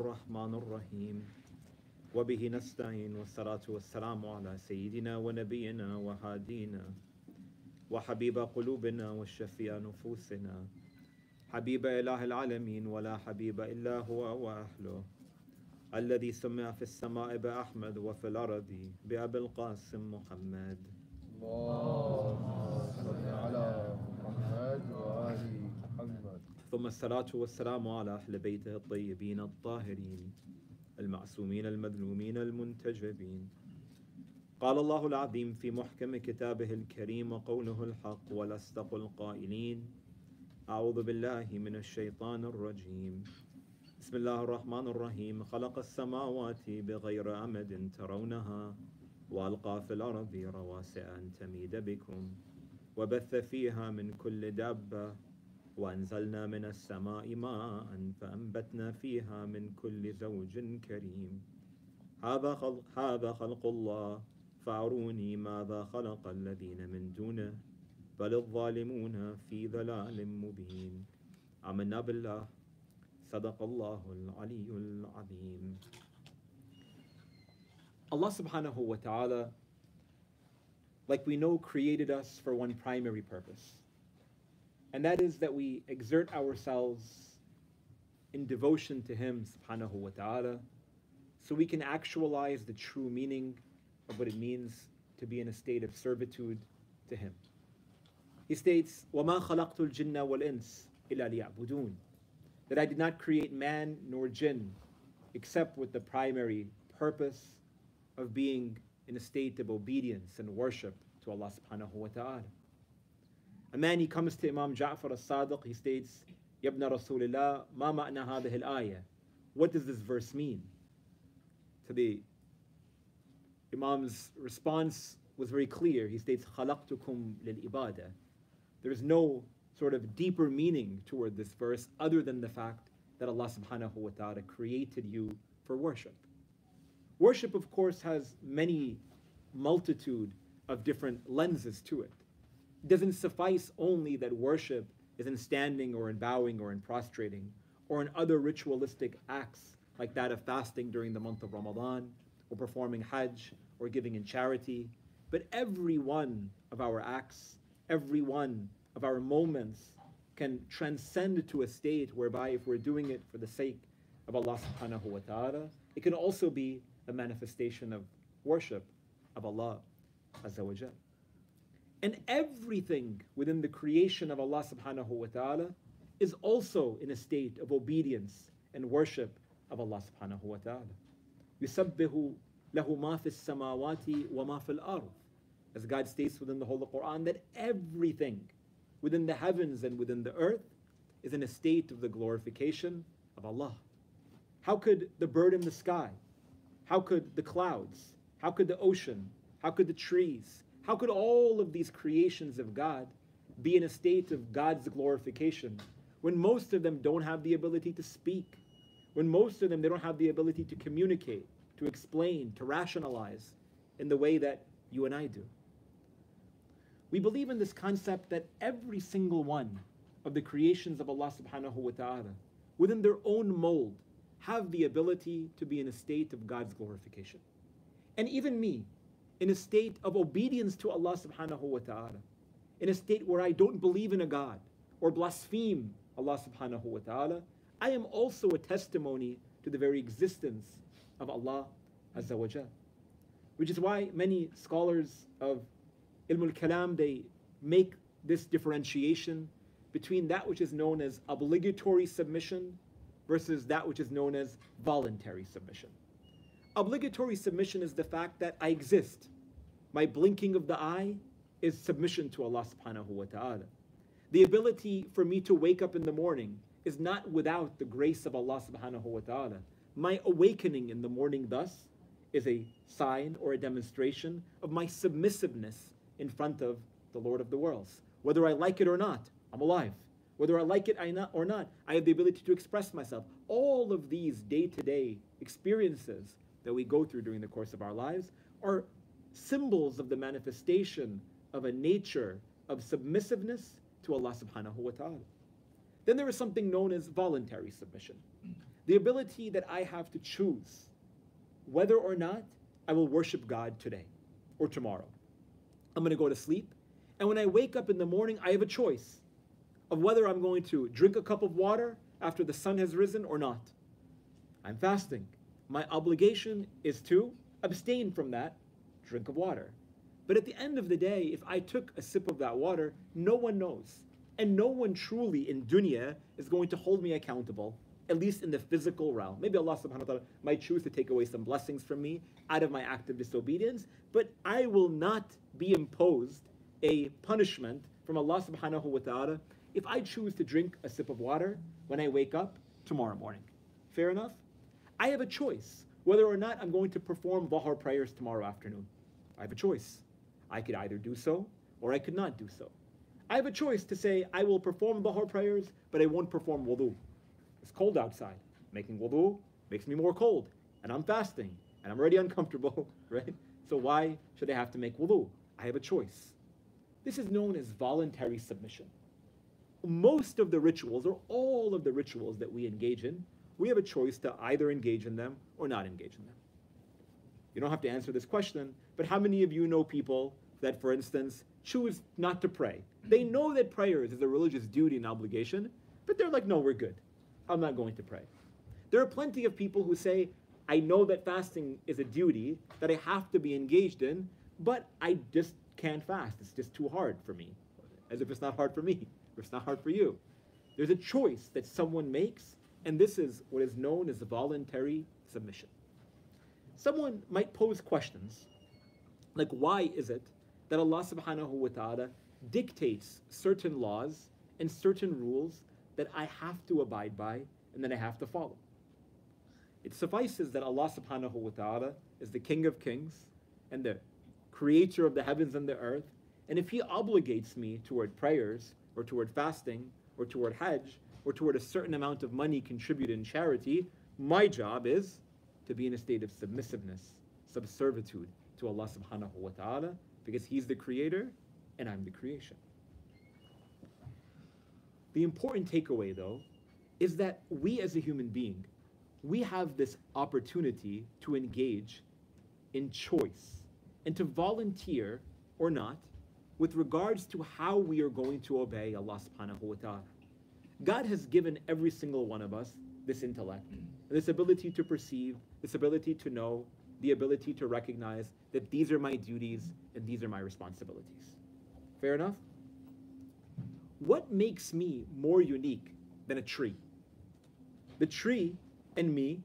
الرحمن الرحيم. وبه نستعين والصلاة والسلام على سيدنا ونبينا وهادينا وحبيب قلوبنا والشفيع نفوسنا. حبيب إله العالمين ولا حبيب إلا هو وأهله. الذي سمع في السماء بأحمد وفي الأرض بأبي القاسم محمد. اللهم صل على محمد وآل محمد ثم الصلاة والسلام على أهل بيته الطيبين الطاهرين المعصومين المذلومين المنتجبين. قال الله العظيم في محكم كتابه الكريم وقوله الحق ولستق القائلين أعوذ بالله من الشيطان الرجيم. بسم الله الرحمن الرحيم. خلق السماوات بغير أمد ترونها وألقى في الأرض رواسي أن تميد بكم وبث فيها من كل دابة وأنزلنا من السماء ماء فأنبتنا فيها من كل زوج كريم. هذا خلق, هذا خلق الله. فأروني ماذا خلق الذين من دونه بل الظالمون في ضلال مبين. آمنا بالله. صدق الله العلي العظيم. subhanahu wa ta'ala, like we know, created us for one primary purpose. And that is that we exert ourselves in devotion to Him subhanahu wa ta'ala so we can actualize the true meaning of what it means to be in a state of servitude to Him. He states, وَمَا خَلَقْتُ الْجِنَّ وَالْإِنسِ إِلَّا لِيَعْبُدُونَ That I did not create man nor jinn except with the primary purpose of being in a state of obedience and worship to Allah subhanahu wa ta'ala. A man, he comes to Imam Ja'far as-Sadiq, he states, Yabna Rasulullah, ma ma'na hadhihi al-ayah? What does this verse mean? To the Imam's response was very clear. He states, خَلَقْتُكُمْ لِلْإِبَادَةِ There is no sort of deeper meaning toward this verse other than the fact that Allah subhanahu wa ta'ala created you for worship. Worship, of course, has many multitude of different lenses to it. It doesn't suffice only that worship is in standing or in bowing or in prostrating or in other ritualistic acts like that of fasting during the month of Ramadan or performing Hajj or giving in charity. But every one of our acts, every one of our moments can transcend to a state whereby if we're doing it for the sake of Allah subhanahu wa ta'ala, it can also be a manifestation of worship of Allah Azza wa Jal. And everything within the creation of Allah subhanahu wa ta'ala is also in a state of obedience and worship of Allah subhanahu wa ta'ala. يُسَبِّهُ لَهُ مَا فِي السَّمَاوَاتِ وَمَا فِي الْأَرْضِ As God states within the Holy Quran that everything within the heavens and within the earth is in a state of the glorification of Allah. How could the bird in the sky, how could the clouds, how could the ocean, how could the trees, How could all of these creations of God be in a state of God's glorification when most of them don't have the ability to speak, when most of them they don't have the ability to communicate, to explain, to rationalize in the way that you and I do? We believe in this concept that every single one of the creations of Allah subhanahu wa ta'ala, within their own mold, have the ability to be in a state of God's glorification. And even me, in a state of obedience to Allah subhanahu wa ta'ala, in a state where I don't believe in a God or blaspheme Allah subhanahu wa ta'ala, I am also a testimony to the very existence of Allah Azza wa Jal. Which is why many scholars of Ilm al-Kalam, they make this differentiation between that which is known as obligatory submission versus that which is known as voluntary submission. Obligatory submission is the fact that I exist. My blinking of the eye is submission to Allah subhanahu wa ta'ala. The ability for me to wake up in the morning is not without the grace of Allah subhanahu wa ta'ala. My awakening in the morning thus is a sign or a demonstration of my submissiveness in front of the Lord of the worlds. Whether I like it or not, I'm alive. Whether I like it or not, I have the ability to express myself. All of these day to day experiences that we go through during the course of our lives are symbols of the manifestation of a nature of submissiveness to Allah subhanahu wa ta'ala. Then there is something known as voluntary submission. The ability that I have to choose whether or not I will worship God today or tomorrow. I'm going to go to sleep. And when I wake up in the morning, I have a choice of whether I'm going to drink a cup of water after the sun has risen or not. I'm fasting. My obligation is to abstain from that drink of water. But at the end of the day, if I took a sip of that water, no one knows. And no one truly in dunya is going to hold me accountable, at least in the physical realm. Maybe Allah subhanahu wa ta'ala might choose to take away some blessings from me out of my act of disobedience, but I will not be imposed a punishment from Allah subhanahu wa ta'ala if I choose to drink a sip of water when I wake up tomorrow morning. Fair enough? I have a choice whether or not I'm going to perform Dhuhr prayers tomorrow afternoon. I have a choice. I could either do so or I could not do so. I have a choice to say I will perform Dhuhr prayers, but I won't perform wudu. It's cold outside. Making wudu makes me more cold, and I'm fasting, and I'm already uncomfortable, right? So why should I have to make wudu? I have a choice. This is known as voluntary submission. Most of the rituals, or all of the rituals that we engage in, we have a choice to either engage in them or not engage in them. You don't have to answer this question, but how many of you know people that, for instance, choose not to pray? They mm-hmm. know that prayer is a religious duty and obligation, but they're like, no, we're good. I'm not going to pray. There are plenty of people who say, I know that fasting is a duty that I have to be engaged in, but I just can't fast. It's just too hard for me. As if it's not hard for me, or it's not hard for you. There's a choice that someone makes, and this is what is known as voluntary submission. Someone might pose questions like, why is it that Allah subhanahu wa ta'ala dictates certain laws and certain rules that I have to abide by and that I have to follow? It suffices that Allah subhanahu wa ta'ala is the King of Kings and the creator of the heavens and the earth. And if He obligates me toward prayers or toward fasting or toward Hajj or toward a certain amount of money contributed in charity, my job is to be in a state of submissiveness, subservitude to Allah subhanahu wa ta'ala, because He's the creator and I'm the creation. The important takeaway, though, is that we as a human being, we have this opportunity to engage in choice and to volunteer or not with regards to how we are going to obey Allah subhanahu wa ta'ala. God has given every single one of us this intellect, this ability to perceive, this ability to know, the ability to recognize that these are my duties and these are my responsibilities. Fair enough? What makes me more unique than a tree? The tree and me,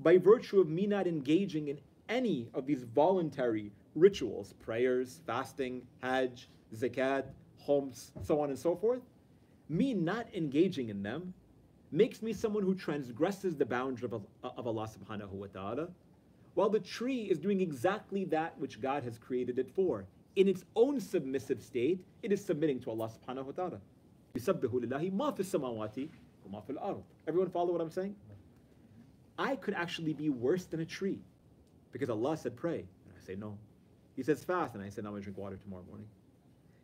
by virtue of me not engaging in any of these voluntary rituals, prayers, fasting, hajj, zakat, khums, so on and so forth, me not engaging in them makes me someone who transgresses the boundary of, of Allah subhanahu wa ta'ala, while the tree is doing exactly that which God has created it for. In its own submissive state, it is submitting to Allah subhanahu wa ta'ala. Everyone follow what I'm saying? I could actually be worse than a tree because Allah said pray. And I say no. He says fast, and I said, I'm to drink water tomorrow morning.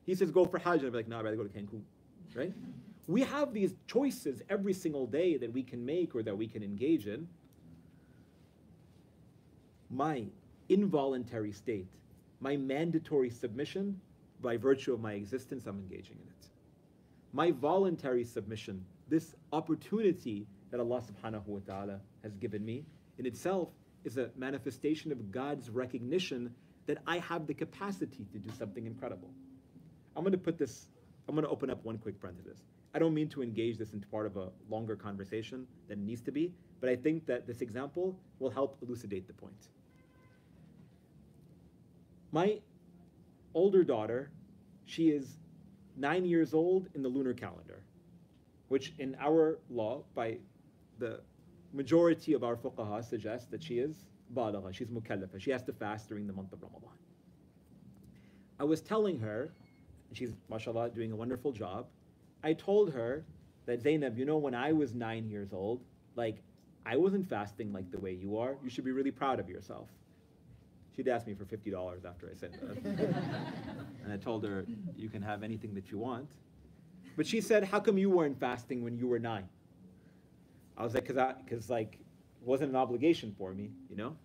He says go for Hajj, and I'm like, no, I'd rather go to Cancun. Right? We have these choices every single day that we can make or that we can engage in. My involuntary state, my mandatory submission, by virtue of my existence, I'm engaging in it. My voluntary submission, this opportunity that Allah subhanahu wa ta'ala has given me, in itself is a manifestation of God's recognition that I have the capacity to do something incredible. I'm going to put this, I'm going to open up one quick parenthesis. I don't mean to engage this into part of a longer conversation than it needs to be, but I think that this example will help elucidate the point. My older daughter, she is nine years old in the lunar calendar, which in our law, by the majority of our fuqaha, suggests that she is balagha, she's mukallafa, she has to fast during the month of Ramadan. I was telling her, and she's, mashallah, doing a wonderful job, I told her that Zainab, you know, when I was nine years old, like, I wasn't fasting like the way you are. You should be really proud of yourself. She'd ask me for $50 after I said that. and I told her, you can have anything that you want. But she said, how come you weren't fasting when you were nine? I was like, because I, because like, it wasn't an obligation for me, you know?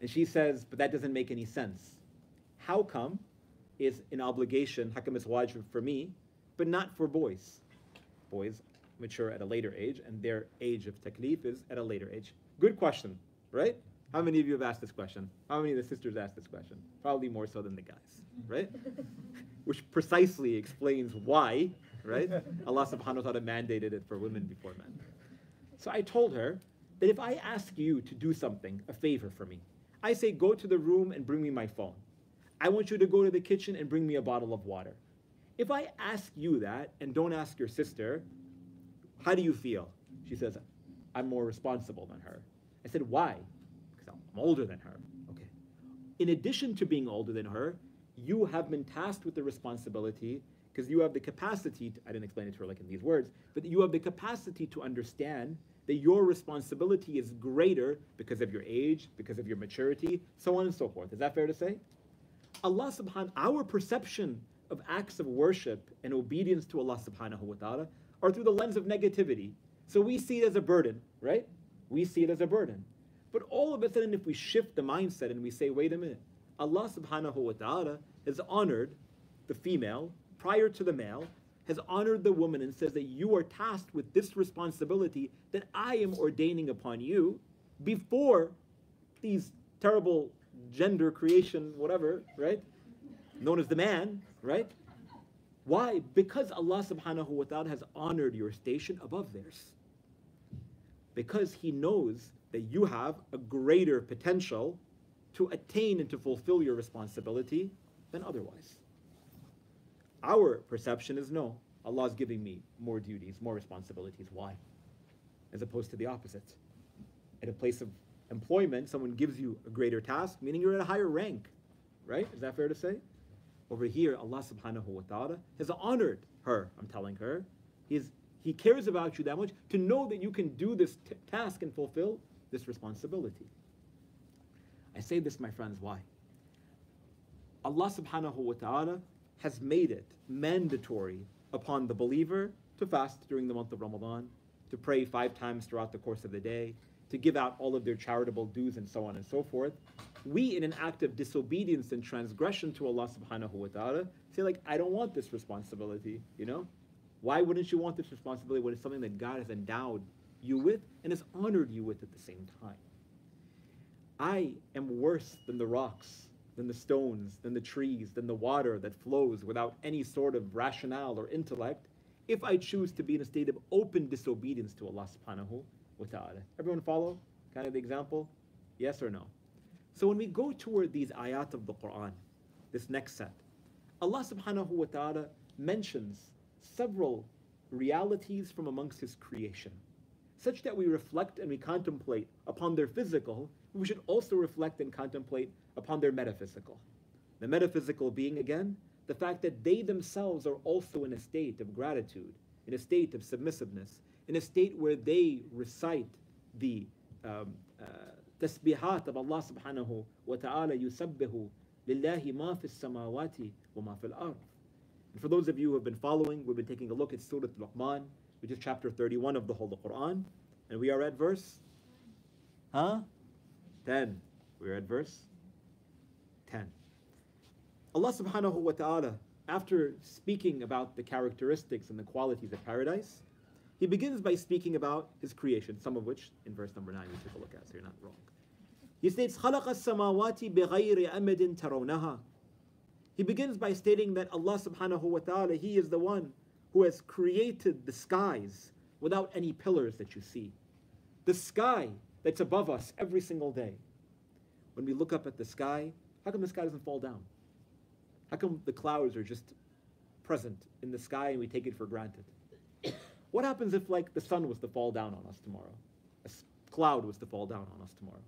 And she says, but that doesn't make any sense. How come is an obligation, how come it's wajib for me, but not for boys? Boys mature at a later age, and their age of taklif is at a later age. Good question, right? How many of you have asked this question? How many of the sisters asked this question? Probably more so than the guys, right? Which precisely explains why, right? Allah subhanahu wa ta'ala mandated it for women before men. So I told her that if I ask you to do something, a favor for me, I say, go to the room and bring me my phone. I want you to go to the kitchen and bring me a bottle of water. If I ask you that and don't ask your sister, how do you feel? She says, I'm more responsible than her. I said, why? I'm older than her. Okay. In addition to being older than her, you have been tasked with the responsibility because you have the capacity, to, I didn't explain it to her like in these words, but you have the capacity to understand that your responsibility is greater because of your age, because of your maturity, so on and so forth. Is that fair to say? Allah subhanahu our perception of acts of worship and obedience to Allah subhanahu wa ta'ala are through the lens of negativity. So we see it as a burden, right? We see it as a burden. But all of a sudden, if we shift the mindset and we say, wait a minute, Allah subhanahu wa ta'ala has honored the female prior to the male, has honored the woman and says that you are tasked with this responsibility that I am ordaining upon you before these terrible gender creation, whatever, right? Known as the man, right? Why? Because Allah subhanahu wa ta'ala has honored your station above theirs. Because He knows that you have a greater potential to attain and to fulfill your responsibility than otherwise. Our perception is no, Allah is giving me more duties, more responsibilities. Why? As opposed to the opposite. At a place of employment, someone gives you a greater task, meaning you're at a higher rank. Right? Is that fair to say? Over here, Allah subhanahu wa ta'ala has honored her, I'm telling her. He, cares about you that much to know that you can do this task and fulfill this responsibility. I say this, my friends, why? Allah subhanahu wa ta'ala has made it mandatory upon the believer to fast during the month of Ramadan, to pray five times throughout the course of the day, to give out all of their charitable dues and so on and so forth. We, in an act of disobedience and transgression to Allah subhanahu wa ta'ala, say, like, I don't want this responsibility, you know? Why wouldn't you want this responsibility when it's something that God has endowed you with and has honored you with at the same time? I am worse than the rocks, than the stones, than the trees, than the water that flows without any sort of rationale or intellect if I choose to be in a state of open disobedience to Allah subhanahu wa ta'ala. Everyone follow kind of the example? Yes or no? So when we go toward these ayat of the Quran, this next set, Allah subhanahu wa ta'ala mentions several realities from amongst His creation, such that we reflect and we contemplate upon their physical, we should also reflect and contemplate upon their metaphysical. The metaphysical being, again, the fact that they themselves are also in a state of gratitude, in a state of submissiveness, in a state where they recite the um, uh, tasbihat of Allah subhanahu wa ta'ala, yusabbihu lillahi ma fi samawati wa ma fil ard. And for those of you who have been following, we've been taking a look at Surah Luqman, which is chapter 31 of the Holy Quran, and we are at verse, huh? 10. We're at verse 10. Allah subhanahu wa ta'ala, after speaking about the characteristics and the qualities of paradise, he begins by speaking about his creation, some of which in verse number 9 we took a look at, so you're not wrong. He states, خَلَقَ السَّمَاوَاتِ بِغَيْرِ أَمَدٍ تَرَوْنَهَا He begins by stating that Allah subhanahu wa ta'ala, He is the one who has created the skies without any pillars that you see. The sky that's above us every single day. When we look up at the sky, how come the sky doesn't fall down? How come the clouds are just present in the sky and we take it for granted? What happens if, like, the sun was to fall down on us tomorrow? A cloud was to fall down on us tomorrow?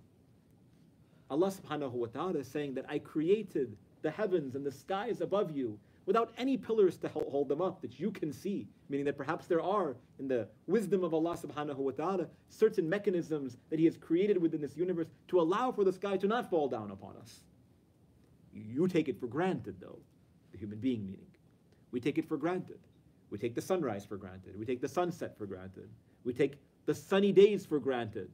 Allah subhanahu wa ta'ala is saying that I created the heavens and the skies above you without any pillars to hold them up that you can see. Meaning that perhaps there are, in the wisdom of Allah subhanahu wa ta'ala, certain mechanisms that He has created within this universe to allow for the sky to not fall down upon us. You take it for granted, though, the human being meaning. We take it for granted. We take the sunrise for granted. We take the sunset for granted. We take the sunny days for granted.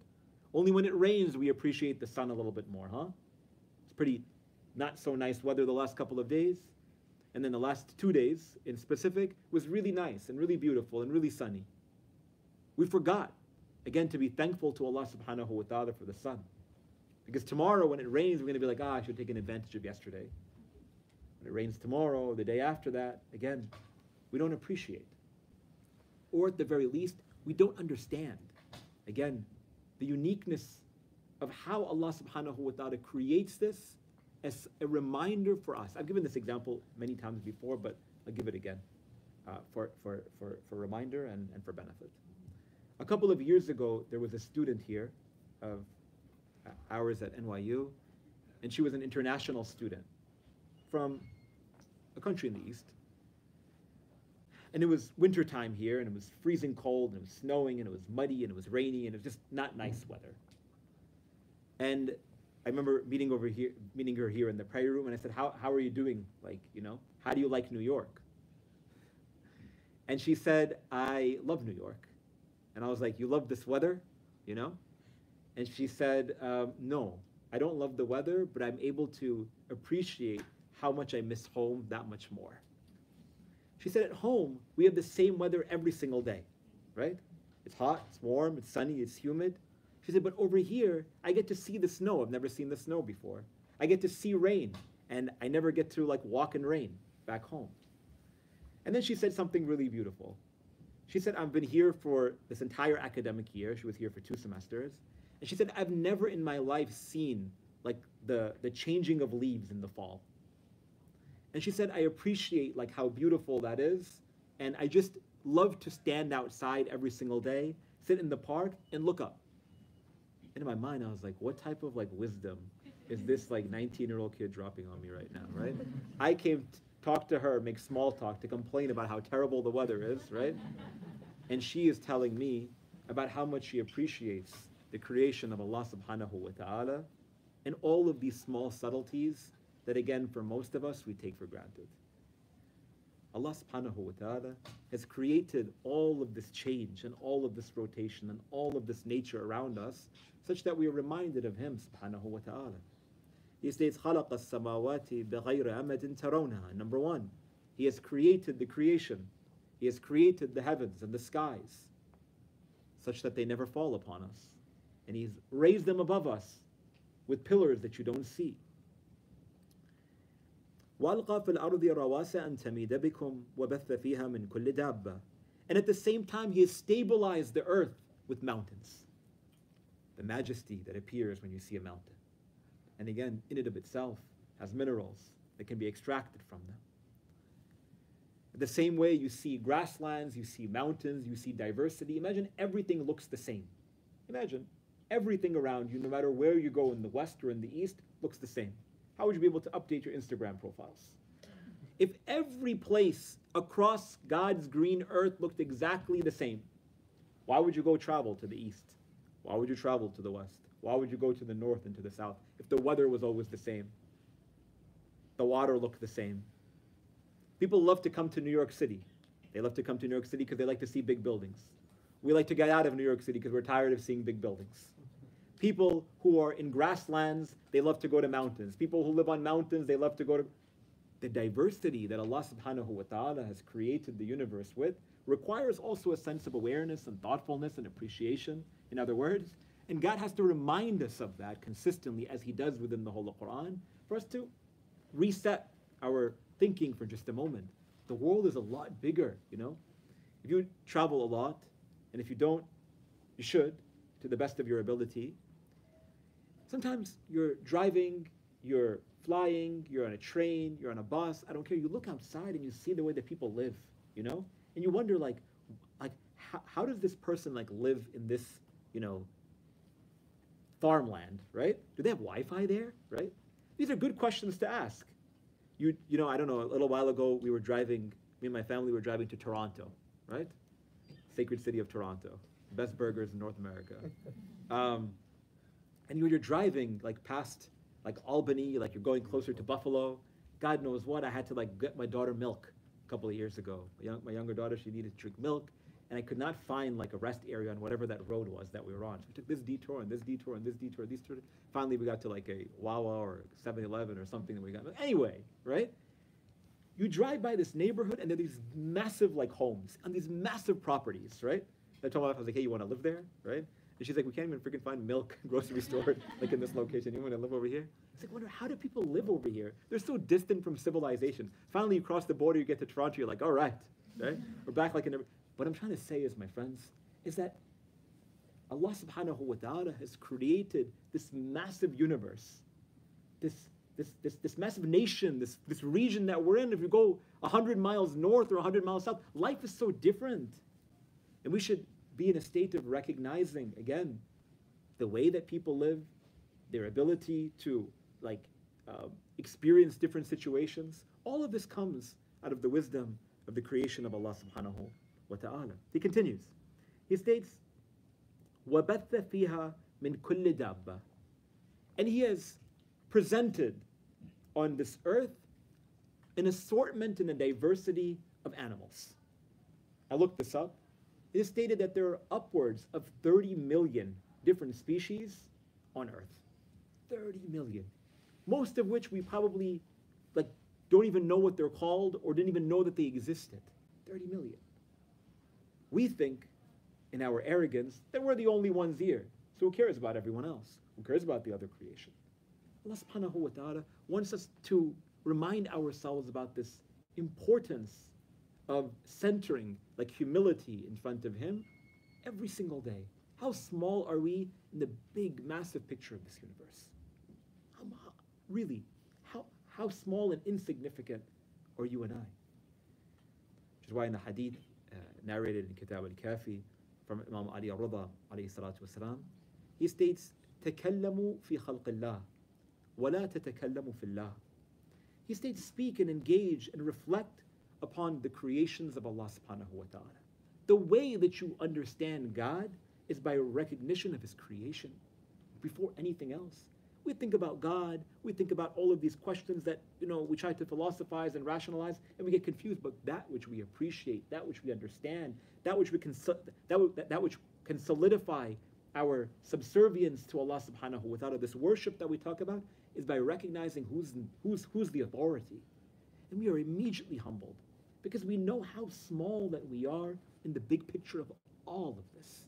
Only when it rains we appreciate the sun a little bit more, huh? It's pretty not so nice weather the last couple of days. And then the last two days in specific was really nice and really beautiful and really sunny. We forgot, again, to be thankful to Allah subhanahu wa ta'ala for the sun. Because tomorrow when it rains, we're going to be like, ah, I should have taken advantage of yesterday. When it rains tomorrow, the day after that, again, we don't appreciate. Or at the very least, we don't understand. Again, the uniqueness of how Allah subhanahu wa ta'ala creates this as a reminder for us. I've given this example many times before, but I'll give it again uh, for, for, for, for reminder and, and for benefit. A couple of years ago, there was a student here of uh, ours at NYU, and she was an international student from a country in the East. And it was wintertime here, and it was freezing cold, and it was snowing, and it was muddy, and it was rainy, and it was just not nice weather. And I remember meeting over here, meeting her here in the prayer room, and I said, "How how are you doing? Like, you know, how do you like New York?" And she said, "I love New York." And I was like, "You love this weather, you know?" And she said, um, "No, I don't love the weather, but I'm able to appreciate how much I miss home that much more." She said, "At home, we have the same weather every single day, right? It's hot, it's warm, it's sunny, it's humid." She said, but over here, I get to see the snow. I've never seen the snow before. I get to see rain, and I never get to like walk in rain back home. And then she said something really beautiful. She said, I've been here for this entire academic year. She was here for two semesters. And she said, I've never in my life seen like the, the changing of leaves in the fall. And she said, I appreciate like how beautiful that is. And I just love to stand outside every single day, sit in the park, and look up in my mind, I was like, what type of like wisdom is this like 19 year old kid dropping on me right now, right? I came to talk to her, make small talk, to complain about how terrible the weather is, right? And she is telling me about how much she appreciates the creation of Allah subhanahu wa ta'ala and all of these small subtleties that again for most of us we take for granted. Allah subhanahu wa ta'ala has created all of this change and all of this rotation and all of this nature around us such that we are reminded of Him subhanahu wa ta'ala. He states, خَلَقَ السَّمَاوَاتِ بِغَيْرِ أَمَدٍ تَرَوْنَهَا Number one, He has created the creation. He has created the heavens and the skies such that they never fall upon us. And He's raised them above us with pillars that you don't see. وألقى في الأرض رواسي أن تميد بكم وبث فيها من كل دابة. And at the same time, He has stabilized the earth with mountains. The majesty that appears when you see a mountain. And again, in and of itself, has minerals that can be extracted from them. The same way you see grasslands, you see mountains, you see diversity. Imagine everything looks the same. Imagine everything around you, no matter where you go in the west or in the east, looks the same how would you be able to update your Instagram profiles? If every place across God's green earth looked exactly the same, why would you go travel to the east? Why would you travel to the west? Why would you go to the north and to the south if the weather was always the same? The water looked the same. People love to come to New York City. They love to come to New York City because they like to see big buildings. We like to get out of New York City because we're tired of seeing big buildings. People who are in grasslands, they love to go to mountains. People who live on mountains, they love to go to. The diversity that Allah subhanahu wa ta'ala has created the universe with requires also a sense of awareness and thoughtfulness and appreciation, in other words. And God has to remind us of that consistently, as He does within the whole Quran, for us to reset our thinking for just a moment. The world is a lot bigger, you know? If you travel a lot, and if you don't, you should, to the best of your ability, Sometimes you're driving, you're flying, you're on a train, you're on a bus, I don't care. You look outside and you see the way that people live, you know? And you wonder like like how, how does this person like live in this, you know, farmland, right? Do they have Wi-Fi there, right? These are good questions to ask. You you know, I don't know, a little while ago we were driving, me and my family were driving to Toronto, right? Sacred city of Toronto. Best burgers in North America. Um, and you're driving like past like Albany, like you're going closer to Buffalo. God knows what. I had to like get my daughter milk a couple of years ago. My, young, my younger daughter, she needed to drink milk, and I could not find like a rest area on whatever that road was that we were on. So we took this detour and this detour and this detour, these detour. Finally, we got to like a Wawa or 7-Eleven or something that we got. Anyway, right? You drive by this neighborhood and there are these massive like homes and these massive properties, right? I told my wife, I was like, hey, you want to live there, right? And she's like, we can't even freaking find milk grocery store like in this location. You want to live over here? It's like, wonder how do people live over here? They're so distant from civilization. Finally, you cross the border, you get to Toronto, you're like, all right, right? We're back like in. What I'm trying to say is, my friends, is that Allah Subhanahu wa Taala has created this massive universe, this this, this, this massive nation, this, this region that we're in, if you go 100 miles north or 100 miles south, life is so different. And we should be in a state of recognizing, again, the way that people live, their ability to like uh, experience different situations. All of this comes out of the wisdom of the creation of Allah subhanahu wa ta'ala. He continues. He states, وَبَثَّ فِيهَا مِن كُلِّ دَابَّةٍ And he has presented on this earth an assortment and a diversity of animals. I looked this up. It is stated that there are upwards of 30 million different species on earth. 30 million. Most of which we probably like don't even know what they're called or didn't even know that they existed. 30 million. We think in our arrogance that we're the only ones here. So who cares about everyone else? Who cares about the other creation? Allah subhanahu wa ta'ala wants us to remind ourselves about this importance of centering, like humility in front of Him every single day. How small are we in the big, massive picture of this universe? How, really, how, how small and insignificant are you and I? Which is why in the hadith uh, narrated in Kitab al-Kafi from Imam Ali al-Rida alayhi salatu wasalam, he states, تكلموا في خلق الله ولا تتكلموا في الله. He states, speak and engage and reflect upon the creations of Allah subhanahu wa ta'ala. The way that you understand God is by recognition of His creation before anything else. We think about God, we think about all of these questions that, you know, we try to philosophize and rationalize, and we get confused. But that which we appreciate, that which we understand, that which we can, that, that which can solidify our subservience to Allah subhanahu wa ta'ala, this worship that we talk about, is by recognizing who's, who's, who's the authority. And we are immediately humbled because we know how small that we are in the big picture of all of this.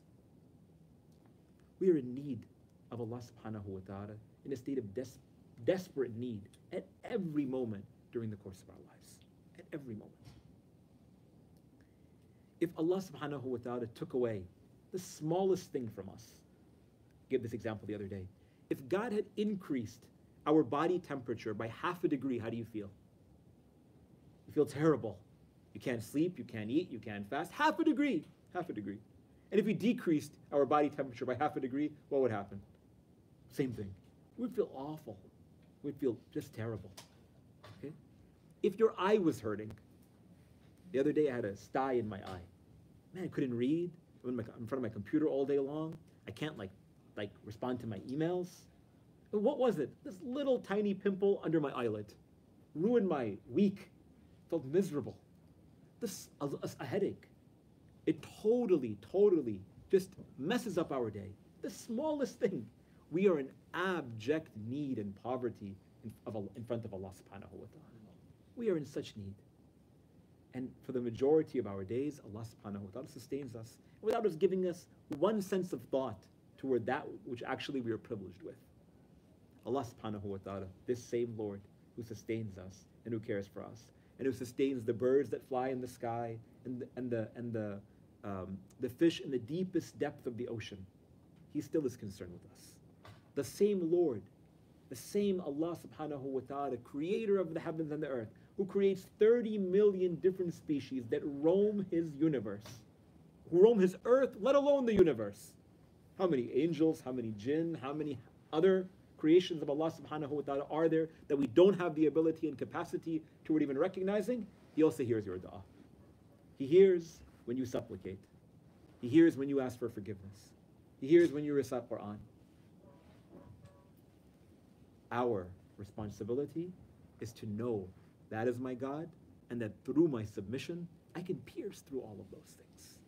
We are in need of Allah subhanahu wa ta'ala in a state of des- desperate need at every moment during the course of our lives. At every moment. If Allah subhanahu wa ta'ala took away the smallest thing from us, give this example the other day. If God had increased our body temperature by half a degree, how do you feel? You feel terrible. You can't sleep, you can't eat, you can't fast. Half a degree, half a degree. And if we decreased our body temperature by half a degree, what would happen? Same thing. We'd feel awful. We'd feel just terrible. Okay? If your eye was hurting, the other day I had a sty in my eye. Man, I couldn't read. I'm in, front of my computer all day long. I can't like like respond to my emails. And what was it? This little tiny pimple under my eyelid ruined my week. Felt miserable. This a, a headache. It totally, totally just messes up our day. The smallest thing. We are in abject need and poverty in, in front of Allah subhanahu wa ta'ala. We are in such need. And for the majority of our days, Allah subhanahu wa ta'ala sustains us without us giving us one sense of thought toward that which actually we are privileged with. Allah subhanahu wa ta'ala, this same Lord who sustains us and who cares for us, and who sustains the birds that fly in the sky and the, and the, and the, um, the fish in the deepest depth of the ocean, He still is concerned with us. The same Lord, the same Allah subhanahu wa ta'ala, creator of the heavens and the earth, who creates 30 million different species that roam His universe, who roam His earth, let alone the universe. How many angels, how many jinn, how many other creations of Allah subhanahu wa ta'ala are there that we don't have the ability and capacity toward even recognizing, He also hears your dua. He hears when you supplicate. He hears when you ask for forgiveness. He hears when you recite Quran. Our responsibility is to know that is my God and that through my submission, I can pierce through all of those things.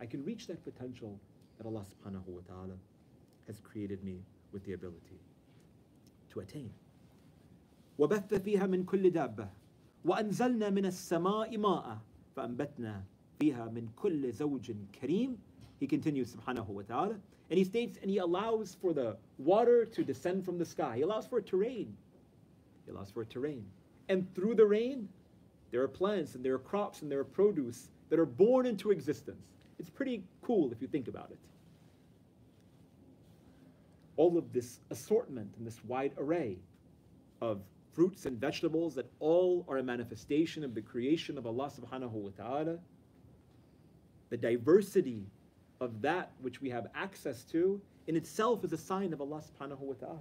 I can reach that potential that Allah subhanahu wa ta'ala has created me with the ability to attain. وبث فيها من كل دابة وأنزلنا من السماء ماء فأنبتنا فيها من كل زوج كريم He continues subhanahu wa ta'ala and he states and he allows for the water to descend from the sky. He allows for it to rain. He allows for it to rain. And through the rain, there are plants and there are crops and there are produce that are born into existence. It's pretty cool if you think about it. All of this assortment and this wide array of fruits and vegetables that all are a manifestation of the creation of Allah subhanahu wa ta'ala. The diversity of that which we have access to in itself is a sign of Allah subhanahu wa ta'ala.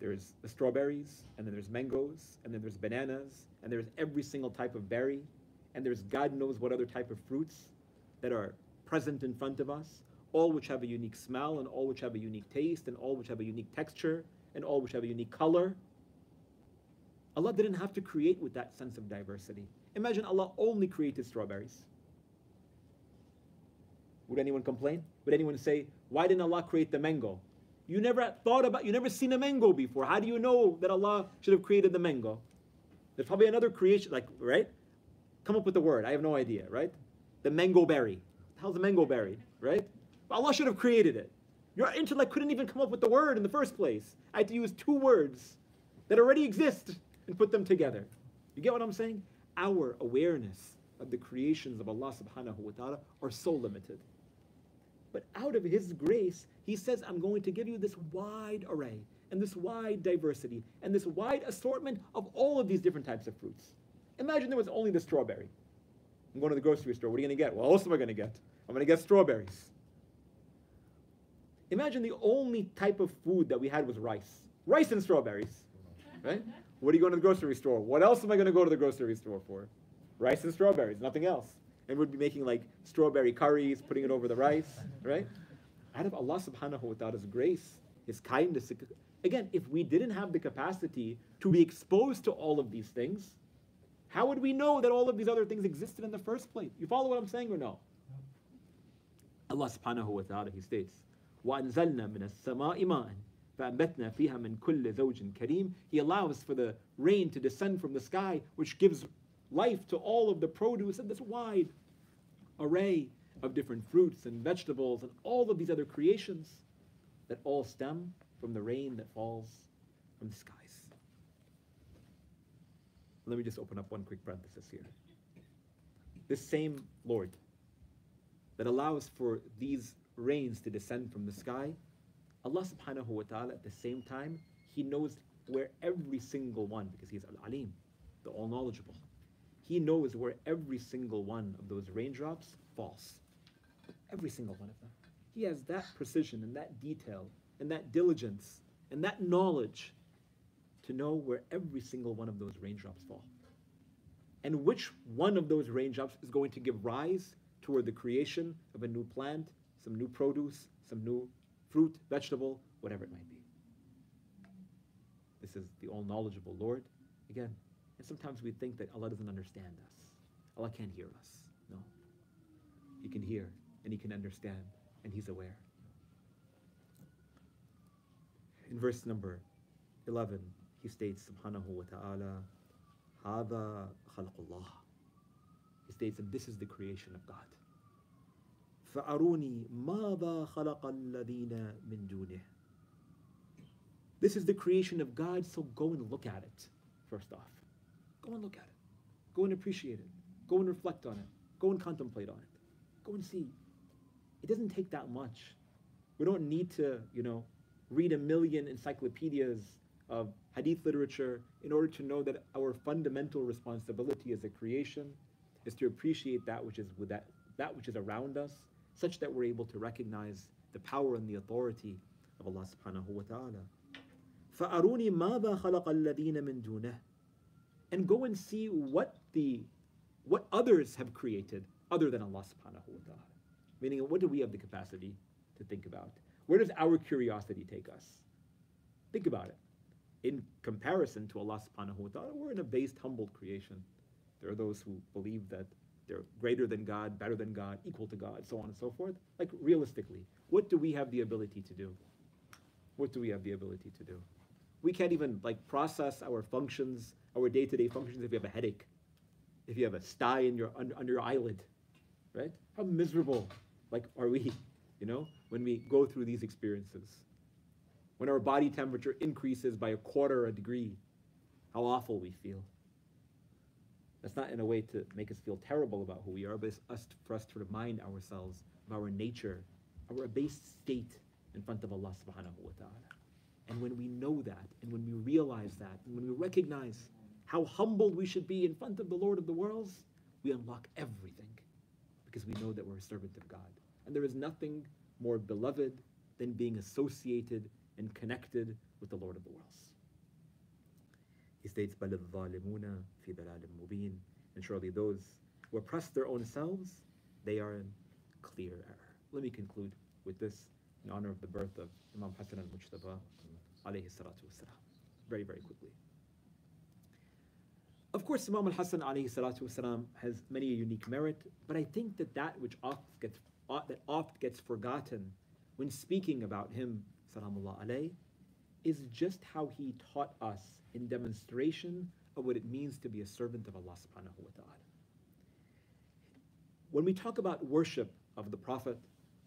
There's the strawberries, and then there's mangoes, and then there's bananas, and there's every single type of berry, and there's God knows what other type of fruits that are present in front of us, all which have a unique smell, and all which have a unique taste, and all which have a unique texture, and all which have a unique color. Allah didn't have to create with that sense of diversity. Imagine Allah only created strawberries. Would anyone complain? Would anyone say, why didn't Allah create the mango? You never thought about, you never seen a mango before. How do you know that Allah should have created the mango? There's probably another creation, like, right? Come up with the word. I have no idea, right? The mango berry. How's the mango berry, right? Allah should have created it. Your intellect couldn't even come up with the word in the first place. I had to use two words that already exist and put them together. You get what I'm saying? Our awareness of the creations of Allah subhanahu wa ta'ala are so limited. But out of His grace, He says, I'm going to give you this wide array and this wide diversity and this wide assortment of all of these different types of fruits. Imagine there was only the strawberry. I'm going to the grocery store. What are you going to get? What else am I going to get? I'm going to get strawberries. Imagine the only type of food that we had was rice. Rice and strawberries. Right? What are you going to the grocery store? What else am I going to go to the grocery store for? Rice and strawberries, nothing else and we'd be making like strawberry curries, putting it over the rice, right? Out of Allah subhanahu wa ta'ala's grace, His kindness. Again, if we didn't have the capacity to be exposed to all of these things, how would we know that all of these other things existed in the first place? You follow what I'm saying or no? Allah subhanahu wa ta'ala, He states, وَأَنزَلْنَا مِنَ السَّمَاءِ مَاءً فَأَنبَتْنَا فِيهَا مِنْ كُلِّ زَوْجٍ كَرِيمٍ He allows for the rain to descend from the sky, which gives life to all of the produce and this wide array of different fruits and vegetables and all of these other creations that all stem from the rain that falls from the skies. Let me just open up one quick parenthesis here. This same Lord that allows for these rains to descend from the sky, Allah subhanahu wa ta'ala at the same time, He knows where every single one, because He is Al Alim, the all knowledgeable. He knows where every single one of those raindrops falls. Every single one of them. He has that precision and that detail and that diligence and that knowledge to know where every single one of those raindrops fall. And which one of those raindrops is going to give rise toward the creation of a new plant, some new produce, some new fruit, vegetable, whatever it might be. This is the all knowledgeable Lord. Again, and sometimes we think that Allah doesn't understand us. Allah can't hear us. No. He can hear and He can understand and He's aware. In verse number 11, He states, Subhanahu wa ta'ala, Hada khalqullah. He states that this is the creation of God. فأروني ماذا خلق الذين من دونه. This is the creation of God, so go and look at it, first off. Go and look at it. Go and appreciate it. Go and reflect on it. Go and contemplate on it. Go and see. It doesn't take that much. We don't need to, you know, read a million encyclopedias of hadith literature in order to know that our fundamental responsibility as a creation is to appreciate that which is with that that which is around us, such that we're able to recognize the power and the authority of Allah subhanahu wa ta'ala. فَأَرُونِي مَاذَا خَلَقَ الَّذِينَ مِن دُونَهُ and go and see what the what others have created other than Allah subhanahu wa ta'ala. Meaning what do we have the capacity to think about? Where does our curiosity take us? Think about it. In comparison to Allah subhanahu wa ta'ala, we're an abased, humbled creation. There are those who believe that they're greater than God, better than God, equal to God, so on and so forth. Like realistically, what do we have the ability to do? What do we have the ability to do? We can't even like process our functions, our day-to-day functions if you have a headache, if you have a sty in your under, under your eyelid, right? How miserable like are we, you know, when we go through these experiences? When our body temperature increases by a quarter a degree, how awful we feel. That's not in a way to make us feel terrible about who we are, but it's us, for us to remind ourselves of our nature, our abased state in front of Allah subhanahu wa ta'ala. And when we know that, and when we realize that, and when we recognize how humbled we should be in front of the Lord of the worlds, we unlock everything because we know that we're a servant of God. And there is nothing more beloved than being associated and connected with the Lord of the worlds. He states, بَلِ الظَّالِمُونَ فِي ضَلَالٍ مُبِينٍ And surely those who oppress their own selves, they are in clear error. Let me conclude with this in honor of the birth of Imam Hassan al-Mujtaba alayhi salatu wasalam. Very, very quickly. Of course, Imam al-Hassan alayhi salatu wasalam has many a unique merit, but I think that that which oft gets, that oft gets forgotten when speaking about him, salamullah alayhi, is just how he taught us in demonstration of what it means to be a servant of Allah subhanahu wa ta'ala. When we talk about worship of the Prophet,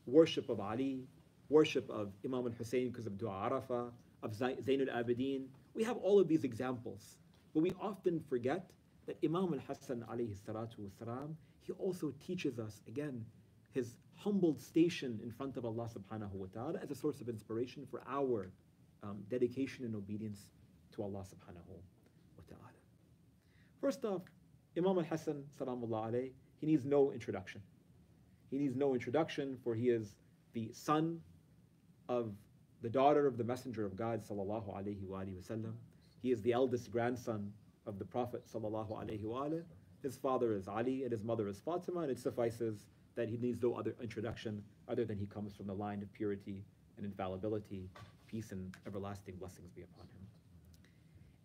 worship of Ali, worship of Imam al-Hussein because of Dua Arafah, of Zain al-Abidin, we have all of these examples. But we often forget that Imam al-Hassan alayhi salatu wasalam, he also teaches us, again, his humbled station in front of Allah subhanahu wa ta'ala as a source of inspiration for our um, dedication and obedience to Allah subhanahu wa ta'ala. First off, Imam al-Hassan salamullah alayhi, he needs no introduction. He needs no introduction for he is the son of the daughter of the Messenger of God sallallahu alayhi wa wasallam. He is the eldest grandson of the Prophet sallallahu alayhi wa His father is Ali and his mother is Fatima, and it suffices that he needs no other introduction other than he comes from the line of purity and infallibility. Peace and everlasting blessings be upon him.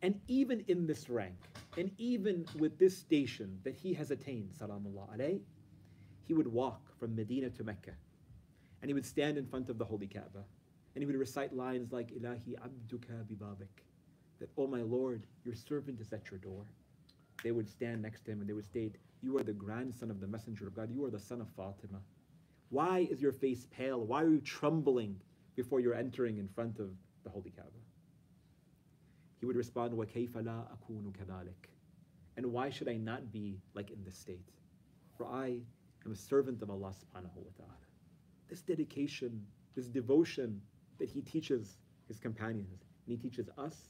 And even in this rank, and even with this station that he has attained, salamullah alayh, he would walk from Medina to Mecca. And he would stand in front of the Holy Kaaba. And he would recite lines like, Ilahi abduka bibabik. That, oh my Lord, your servant is at your door. They would stand next to him and they would state, You are the grandson of the Messenger of God. You are the son of Fatima. Why is your face pale? Why are you trembling before you're entering in front of the Holy Kaaba? He would respond, وَكَيْفَ لَا أَكُونُ كَذَلِكَ And why should I not be like in this state? For I am a servant of Allah subhanahu wa ta'ala. This dedication, this devotion that he teaches his companions, and he teaches us,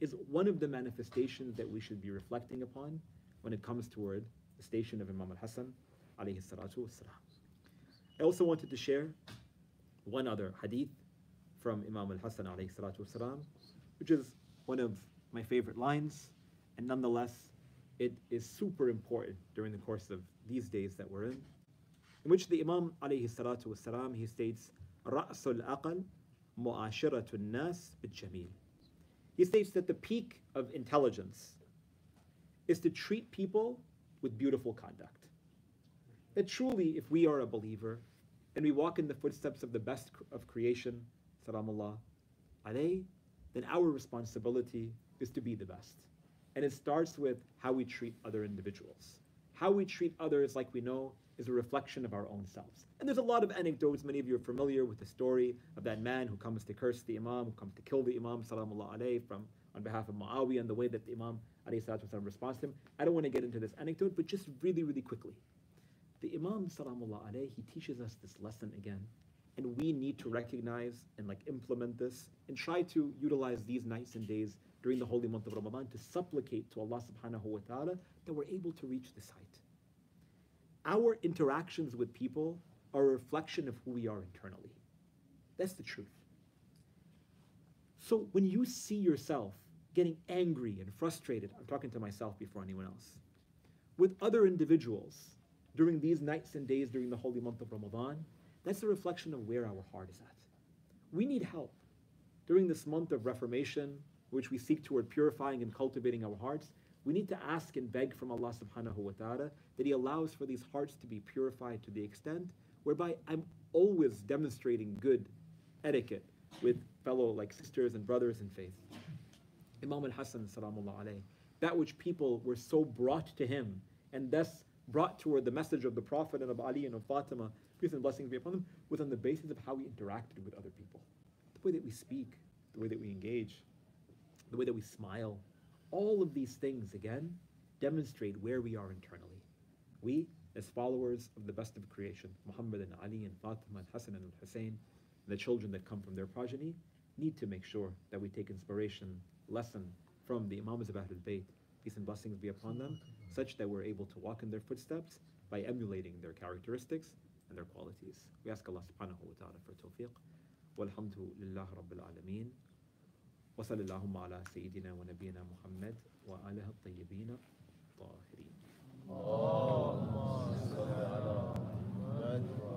is one of the manifestations that we should be reflecting upon when it comes toward the station of Imam al-Hassan alayhi salatu wasalam. I also wanted to share one other hadith from Imam al-Hassan alayhi salatu wasalam, which is one of my favorite lines, and nonetheless, it is super important during the course of these days that we're in, in which the Imam alayhi salatu wasalam, he states, رَأْسُ الْأَقَلِ مُعَاشِرَةُ النَّاسِ بِالْجَمِيلِ He states that the peak of intelligence is to treat people with beautiful conduct. That truly, if we are a believer and we walk in the footsteps of the best of creation, salamullah alayh, then our responsibility is to be the best. And it starts with how we treat other individuals. How we treat others, like we know, is a reflection of our own selves. And there's a lot of anecdotes. Many of you are familiar with the story of that man who comes to curse the Imam, who comes to kill the Imam, salamullah alayhi, from on behalf of Muawiyah, and the way that the Imam salatu responds to him. I don't want to get into this anecdote, but just really, really quickly. The Imam, salamullah alayhi, he teaches us this lesson again and we need to recognize and like implement this and try to utilize these nights and days during the holy month of Ramadan to supplicate to Allah subhanahu wa ta'ala that we're able to reach this height. Our interactions with people are a reflection of who we are internally. That's the truth. So when you see yourself getting angry and frustrated, I'm talking to myself before anyone else, with other individuals during these nights and days during the holy month of Ramadan, that's a reflection of where our heart is at. We need help. During this month of Reformation, which we seek toward purifying and cultivating our hearts, We need to ask and beg from Allah subhanahu wa ta'ala that He allows for these hearts to be purified to the extent whereby I'm always demonstrating good etiquette with fellow like sisters and brothers in faith. Imam alayhi, that which people were so brought to him and thus brought toward the message of the Prophet and of Ali and of Fatima, peace and blessings be upon them, was on the basis of how we interacted with other people. The way that we speak, the way that we engage, the way that we smile, all of these things, again, demonstrate where we are internally. We, as followers of the best of creation, Muhammad and Ali and Fatima and Hassan and Hussein, the children that come from their progeny, need to make sure that we take inspiration, lesson from the Imams of Ahlul Bayt, peace and blessings be upon them, such that we're able to walk in their footsteps by emulating their characteristics and their qualities. We ask Allah subhanahu wa ta'ala for tawfiq. والحمد لله رب العالمين وصلى اللهم على سيدنا ونبينا محمد وآله الطيبين الطاهرين اللهم صل على